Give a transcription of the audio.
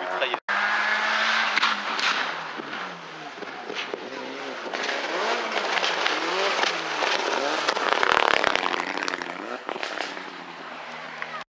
we play